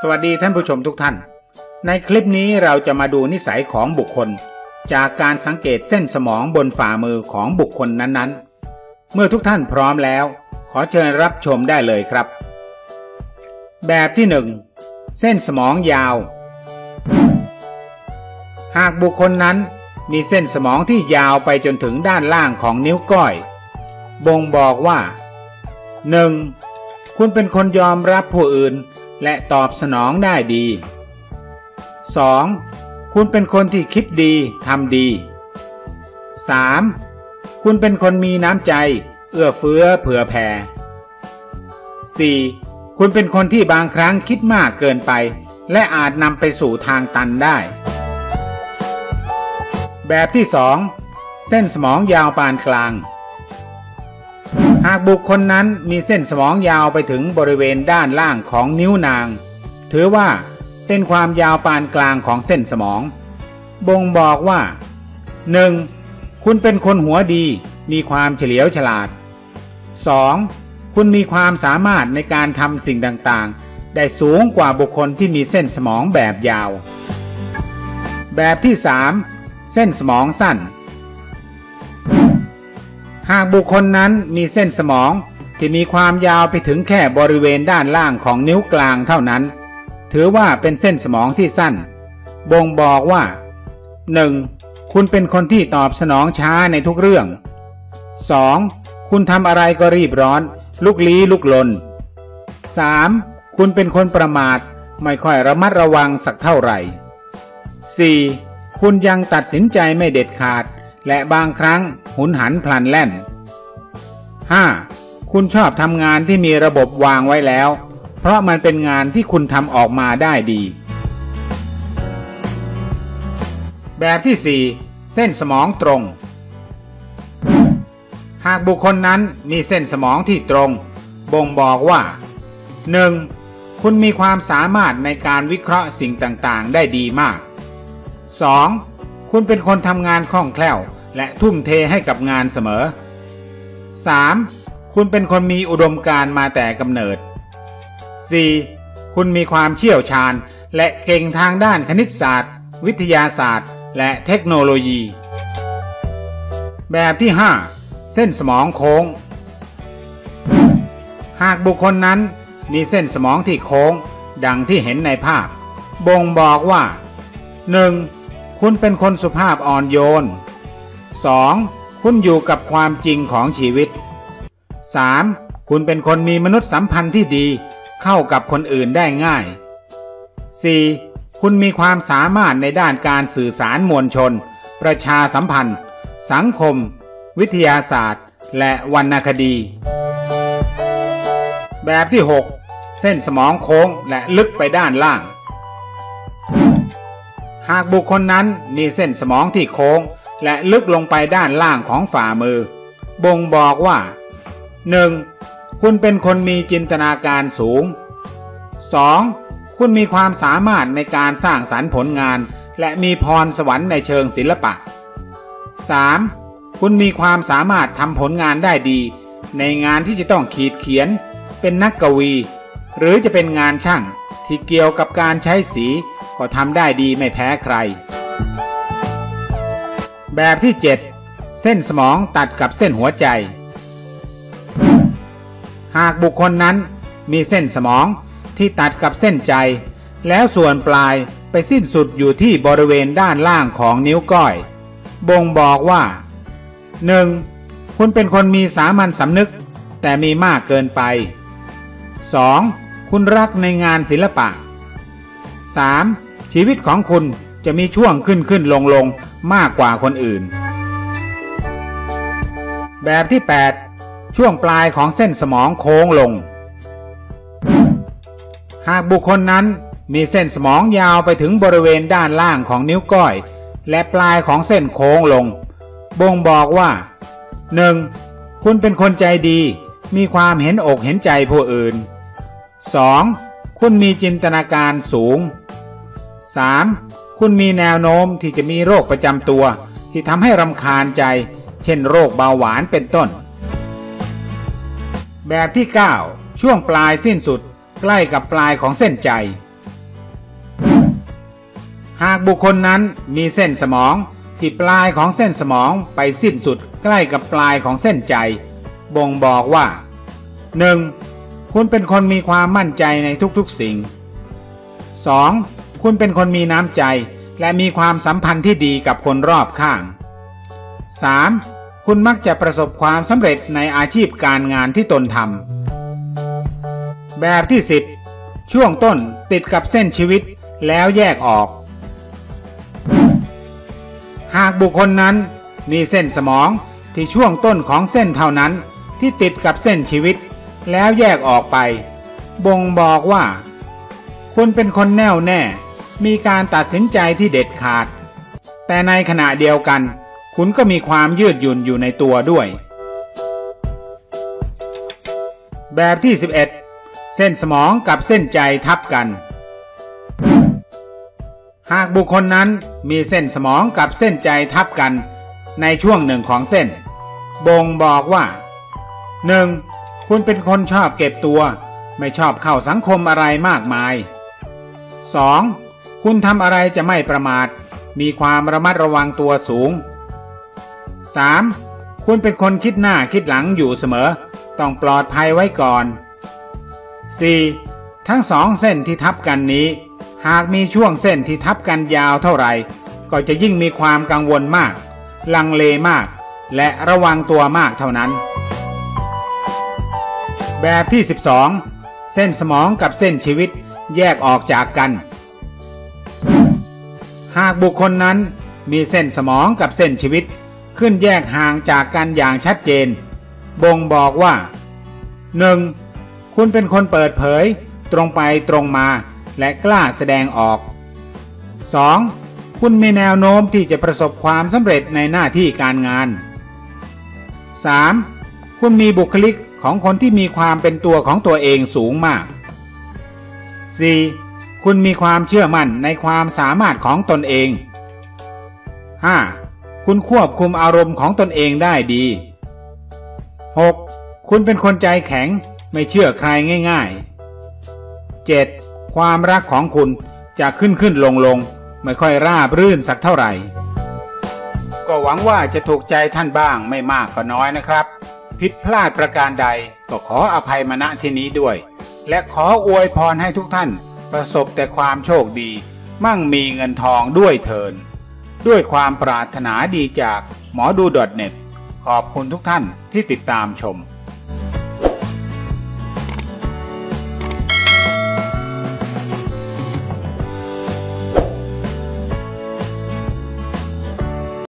สวัสดีท่านผู้ชมทุกท่าน ในคลิปนี้เราจะมาดูนิสัยของบุคคล จากการสังเกตเส้นสมองบนฝ่ามือของบุคคลนั้นๆ เมื่อทุกท่านพร้อมแล้ว ขอเชิญรับชมได้เลยครับ แบบที่หนึ่งเส้นสมองยาว หากบุคคลนั้นมีเส้นสมองที่ยาวไปจนถึงด้านล่างของนิ้วก้อย บ่งบอกว่า 1. คุณเป็นคนยอมรับผู้อื่น และตอบสนองได้ดี 2. คุณเป็นคนที่คิดดีทำดี 3. คุณเป็นคนมีน้ำใจ เอื้อเฟื้อเผื่อแผ่ 4. คุณเป็นคนที่บางครั้งคิดมากเกินไป และอาจนำไปสู่ทางตันได้ แบบที่ 2 เส้นสมองยาวปานกลาง หากบุคคลนั้นมีเส้นสมองยาวไปถึงบริเวณด้านล่างของนิ้วนาง ถือว่าเป็นความยาวปานกลางของเส้นสมอง บ่งบอกว่า 1. คุณเป็นคนหัวดี มีความเฉลียวฉลาด 2. คุณมีความสามารถในการทำสิ่งต่างๆ ได้สูงกว่าบุคคลที่มีเส้นสมองแบบยาว แบบที่ 3 เส้นสมองสั้น หากบุคคลนั้นมีเส้นสมองที่มีความยาวไปถึงแค่บริเวณด้านล่างของนิ้วกลางเท่านั้น ถือว่าเป็นเส้นสมองที่สั้น บ่งบอกว่า 1. คุณเป็นคนที่ตอบสนองช้าในทุกเรื่อง 2. คุณทำอะไรก็รีบร้อน ลุกลี้ลุกลน 3. คุณเป็นคนประมาท ไม่ค่อยระมัดระวังสักเท่าไหร่ 4. คุณยังตัดสินใจไม่เด็ดขาด และบางครั้งหุนหันพลันแล่น 5. คุณชอบทำงานที่มีระบบวางไว้แล้ว เพราะมันเป็นงานที่คุณทำออกมาได้ดี แบบที่ 4 เส้นสมองตรง หากบุคคลนั้นมีเส้นสมองที่ตรง บ่งบอกว่า 1. คุณมีความสามารถในการวิเคราะห์สิ่งต่าง ๆ ได้ดีมาก 2. คุณเป็นคนทำงานคล่องแคล่ว และทุ่มเทให้กับงานเสมอ 3. คุณเป็นคนมีอุดมการณ์มาแต่กำเนิด 4. คุณมีความเชี่ยวชาญ และเก่งทางด้านคณิตศาสตร์ วิทยาศาสตร์ และเทคโนโลยี แบบที่ 5 เส้นสมองโค้ง หากบุคคลนั้นมีเส้นสมองที่โค้ง ดังที่เห็นในภาพ บ่งบอกว่า 1. คุณเป็นคนสุภาพอ่อนโยน 2. คุณอยู่กับความจริงของชีวิต 3. คุณเป็นคนมีมนุษยสัมพันธ์ที่ดี เข้ากับคนอื่นได้ง่าย 4. คุณมีความสามารถในด้านการสื่อสารมวลชน ประชาสัมพันธ์ สังคม วิทยาศาสตร์ และวรรณคดี แบบที่ 6 เส้นสมองโค้งและลึกไปด้านล่าง หากบุคคลนั้นมีเส้นสมองที่โค้ง และลึกลงไปด้านล่างของฝ่ามือ บ่งบอกว่า 1. คุณเป็นคนมีจินตนาการสูง 2. คุณมีความสามารถในการสร้างสรรค์ผลงาน และมีพรสวรรค์ในเชิงศิลปะ 3. คุณมีความสามารถทำผลงานได้ดี ในงานที่จะต้องขีดเขียน เป็นนักกวี หรือจะเป็นงานช่างที่เกี่ยวกับการใช้สีก็ทำได้ดีไม่แพ้ใคร แบบที่ 7 เส้นสมองตัดกับเส้นหัวใจ หากบุคคลนั้นมีเส้นสมองที่ตัดกับเส้นใจ แล้วส่วนปลายไปสิ้นสุดอยู่ที่บริเวณด้านล่างของนิ้วก้อย บ่งบอกว่า 1. คุณเป็นคนมีสามัญสำนึก แต่มีมากเกินไป 2. คุณรักในงานศิลปะ 3. ชีวิตของคุณ จะมีช่วงขึ้นขึ้นลงลงมากกว่าคนอื่น แบบที่ 8 ช่วงปลายของเส้นสมองโค้งลง หากบุคคลนั้นมีเส้นสมองยาวไปถึงบริเวณด้านล่างของนิ้วก้อย และปลายของเส้นโค้งลง บ่งบอกว่า 1. คุณเป็นคนใจดี มีความเห็นอกเห็นใจผู้อื่น 2. คุณมีจินตนาการสูง 3. คุณมีแนวโน้มที่จะมีโรคประจำตัว ที่ทำให้รำคาญใจ เช่นโรคเบาหวานเป็นต้น แบบที่ 9 ช่วงปลายสิ้นสุดใกล้กับปลายของเส้นใจ หากบุคคลนั้นมีเส้นสมองที่ปลายของเส้นสมองไปสิ้นสุดใกล้กับปลายของเส้นใจ บ่งบอกว่า 1. คุณเป็นคนมีความมั่นใจในทุกๆสิ่ง 2. คุณเป็นคนมีน้ำใจ และมีความสัมพันธ์ที่ดีกับคนรอบข้าง 3. คุณมักจะประสบความสำเร็จในอาชีพการงานที่ตนทำแบบที่ 10 ช่วงต้นติดกับเส้นชีวิตแล้วแยกออก หากบุคคลนั้นมีเส้นสมองที่ช่วงต้นของเส้นเท่านั้นที่ติดกับเส้นชีวิต แล้วแยกออกไป บ่งบอกว่า คุณเป็นคนแน่วแน่ มีการตัดสินใจที่เด็ดขาด แต่ในขณะเดียวกัน คุณก็มีความยืดหยุ่นอยู่ในตัวด้วย แบบที่ 11 เส้นสมองกับเส้นใจทับกัน หากบุคคลนั้นมีเส้นสมองกับเส้นใจทับกัน ในช่วงหนึ่งของเส้น บ่งบอกว่า 1. คุณเป็นคนชอบเก็บตัว ไม่ชอบเข้าสังคมอะไรมากมาย 2. คุณทำอะไรจะไม่ประมาท มีความระมัดระวังตัวสูง 3. คุณเป็นคนคิดหน้าคิดหลังอยู่เสมอ ต้องปลอดภัยไว้ก่อน 4. ทั้งสองเส้นที่ทับกันนี้ หากมีช่วงเส้นที่ทับกันยาวเท่าไหร่ ก็จะยิ่งมีความกังวลมาก ลังเลมาก และระวังตัวมากเท่านั้น แบบที่ 12 เส้นสมองกับเส้นชีวิตแยกออกจากกัน หากบุคคลนั้นมีเส้นสมองกับเส้นชีวิต ขึ้นแยกห่างจากกันอย่างชัดเจน บ่งบอกว่า 1. คุณเป็นคนเปิดเผย ตรงไปตรงมา และกล้าแสดงออก 2. คุณมีแนวโน้มที่จะประสบความสำเร็จในหน้าที่การงาน 3. คุณมีบุคลิกของคนที่มีความเป็นตัวของตัวเองสูงมาก 4. คุณมีความเชื่อมั่นในความสามารถของตนเอง 5. คุณควบคุมอารมณ์ของตนเองได้ดี 6. คุณเป็นคนใจแข็งไม่เชื่อใครง่ายๆ 7. ความรักของคุณจะขึ้นขึ้นลงลงไม่ค่อยราบรื่นสักเท่าไหร่ ก็หวังว่าจะถูกใจท่านบ้างไม่มากก็น้อยนะครับ ผิดพลาดประการใดก็ขออภัยมาณที่นี้ด้วย และขออวยพรให้ทุกท่าน ประสบแต่ความโชคดี มั่งมีเงินทองด้วยเทิน ด้วยความปรารถนาดีจากหมอดู .net ขอบคุณทุกท่านที่ติดตามชม